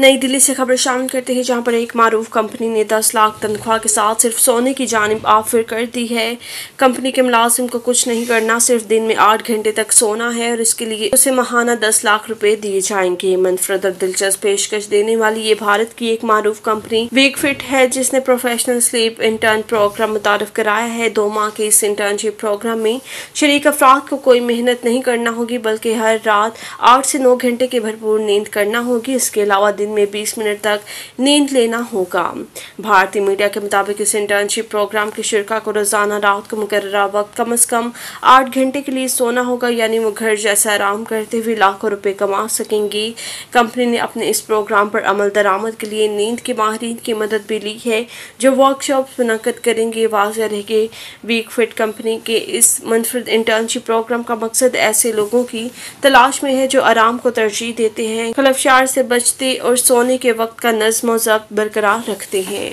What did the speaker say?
नई दिल्ली से खबर शामिल करते हैं, जहाँ पर एक मारूफ कंपनी ने 10 लाख तनख्वाह के साथ सिर्फ़ सोने की जानब ऑफ़र कर दी है। कंपनी के मुलाजिम को कुछ नहीं करना, सिर्फ़ दिन में आठ घंटे तक सोना है और इसके लिए उसे महाना 10 लाख रुपए दिए जाएँगे। मनफरद और दिलचस्प पेशकश देने वाली ये भारत की एक मारूफ कंपनी वीक फिट है, जिसने प्रोफेशनल स्लीप इंटर्न प्रोग्राम मुतारफ कराया है। दो माह के इस इंटर्नशिप प्रोग्राम में शरीक अफराद को कोई मेहनत नहीं करना होगी, बल्कि हर रात आठ से नौ घंटे की भरपूर नींद करना होगी। इसके अलावा दिन में 20 मिनट तक नींद लेना होगा। भारतीय मीडिया के मुताबिक इस इंटर्नशिप प्रोग्राम की शिरका को रोज़ाना रात को मुकर वक्त कम अज कम आठ घंटे के लिए सोना होगा, यानी वो घर जैसा आराम करते हुए लाखों रुपए कमा सकेंगी। कंपनी ने अपने इस प्रोग्राम पर अमल दरामद के लिए नींद के माहरीन की मदद भी ली है, जो वर्कशॉप मुनद करेंगे। वाजह रह के वीक फिट कंपनी के इस मनफरद इंटर्नशिप प्रोग्राम का मकसद ऐसे लोगों की तलाश में है जो आराम को तरजीह देते हैं। खलफशार से बचते और सोने के वक्त का नज्म ज़ब्त बरकरार रखते हैं।